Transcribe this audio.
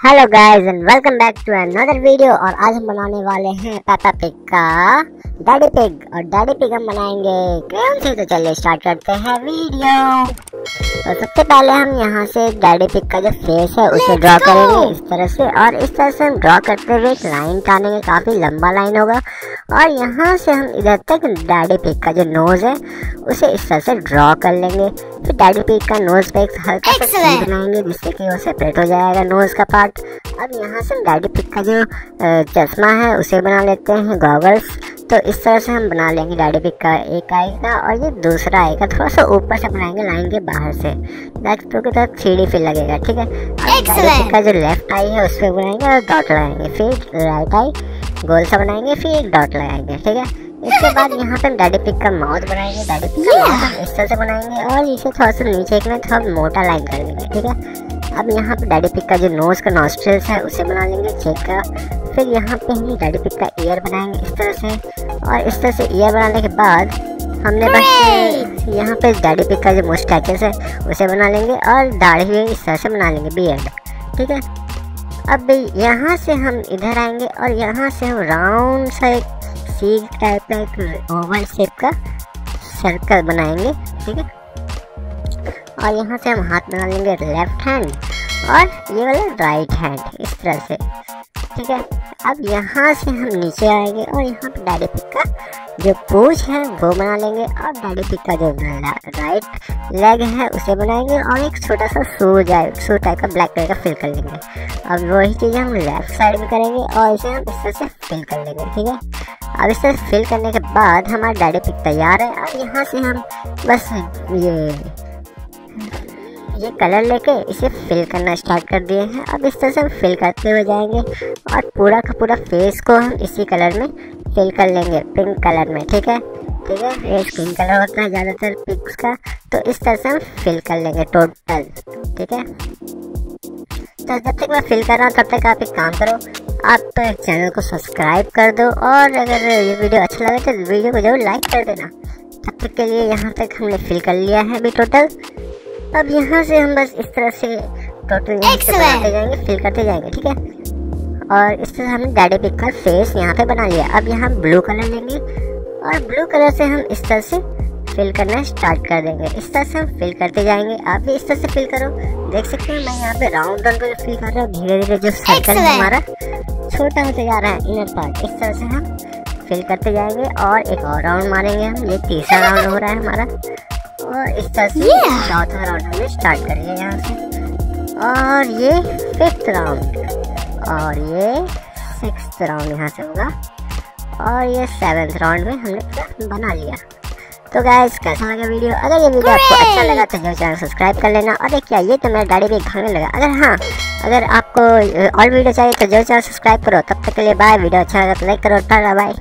Hello guys and welcome back to another video और आज हम बनाने वाले हैं पापा पिग का डैडी पिग और डैडी पिग हम बनाएँगे। क्रेन से तो चलिए स्टार्ट करते हैं वीडियो तो सबसे पहले हम यहाँ से डैडी पिग का जो फेस है उसे ड्रॉ करेंगे इस तरह से और इस तरह से हम ड्रॉ करते हुए एक लाइन टानेंगे काफ़ी लंबा लाइन होगा। और यहाँ से हम इधर तक डैडी पिक का जो नोज़ है उसे इस तरह से ड्रॉ कर लेंगे। फिर डैडी पिक का नोज़ पे एक हल्का सा बनाएँगे जिससे कि वो सेपरेट हो जाएगा नोज़ का पार्ट अब यहाँ से डैडी पिक का जो चश्मा है उसे बना लेते हैं गॉगल्स तो इस तरह से हम बना लेंगे डैडी पिक का एक आएगा और ये दूसरा आएगा थोड़ा सा ऊपर से बनाएँगे लाइन के बाहर से। तो की तरफ़ सीढ़ी फिर लगेगा ठीक है? डैडी पिक का जो लेफ़्ट आई है उस पर बनाएँगे और डॉट लगाएँगे। फिर राइट आई गोल सा बनाएँगे फिर एक डॉट लगाएँगे ठीक है? इसके बाद यहाँ पे हम डैडी पिक का माउथ बनाएँगे डैडी पिक का माउथ इस तरह से बनाएँगे और इसे थोड़ा सा नीचे में थोड़ा मोटा लाइन कर देंगे ठीक है? अब यहाँ पे डैडी पिक का जो नोज़ का नॉस्ट्रल्स है उसे बना लेंगे चेक का फिर यहाँ पे हम डैडी पिक का ईयर बनाएँगे इस तरह से। और इस तरह से ईयर बनाने के बाद हमने बस यहाँ पे डैडी पिक का जो मोस्टैचेस है उसे बना लेंगे और दाढ़ी इस तरह से बना लेंगे बियर्ड ठीक है? अब यहाँ से हम इधर आएँगे और यहाँ से हम राउंड सा एक सी टाइप का एक ओवल शेप का सर्कल बनाएँगे, ठीक है? और यहाँ से हम हाथ बना लेंगे लेफ़्ट हैंड और ये वाला राइट हैंड इस तरह से, ठीक है? अब यहाँ से हम नीचे आएँगे और यहाँ पे डैडी पिक का जो पूछ है, वो बना लेंगे और डैडी पिक का जो राइट लेग है, उसे बनाएँगे और एक छोटा सा शू जाए शू टाइप का ब्लैक कलर का फिल कर लेंगे। अब वही चीज़ हम लेफ़्ट साइड में करेंगे और इसे हम इस तरह से फिल कर लेंगे, ठीक है? अब इस फिल करने के बाद हमारा डैडी पिक तैयार है और यहाँ से हम बस ये ये कलर लेके इसे फिल करना स्टार्ट कर दिए हैं। अब इस तरह से हम फिल करते हुए जाएँगे और पूरा का पूरा फेस को हम इसी कलर में फिल कर लेंगे पिंक कलर में, ठीक है? ठीक है? ये पिंक कलर होता है ज़्यादातर पिक्स का तो इस तरह से हम फिल कर लेंगे टोटल ठीक है? तो जब तक मैं फिल कर रहा हूँ, तब तक आप एक काम करो, आप तो चैनल को सब्सक्राइब कर दो और अगर ये वीडियो अच्छा लगे तो वीडियो को ज़रूर लाइक कर देना। तब तक के लिए यहाँ तक हमने फिल कर लिया है अभी टोटल अब यहाँ से हम बस इस तरह से टोटल बनाते जाएँगे फिल करते जाएँगे ठीक है? और इस तरह हमने डैडी पिक का फेस यहाँ पे बना लिया। अब यहाँ ब्लू कलर लेंगे और ब्लू कलर से हम इस तरह से फिल करना स्टार्ट कर देंगे। इस तरह से हम फिल करते जाएँगे। आप भी इस तरह से फिल करो। देख सकते हैं मैं यहाँ पे राउंड राउंड पर फिल कर रहा हूँ। धीरे धीरे जो सर्कल है हमारा छोटा होते जा रहा है इनर पार्ट इस तरह से हम फिल करते जाएँगे और एक और राउंड मारेंगे हम। ये तीसरा राउंड हो रहा है हमारा। और इस तरह से चौथा राउंड हमें स्टार्ट करिए यहाँ से। और ये फिफ्थ राउंड और ये सिक्स राउंड यहाँ से होगा। और ये सेवेंथ राउंड में हमने पूरा बना लिया। तो गैस कैसा लगा वीडियो अगर ये वीडियो आपको अच्छा लगा तो चैनल सब्सक्राइब कर लेना। और देखिए ये तो मेरा गाड़ी भी खाने लगा। अगर हाँ अगर आपको और वीडियो चाहिए तो जो चैनल सब्सक्राइब करो। तब तक के लिए बाय वीडियो अच्छा लगा तो लाइक करो। Tata bye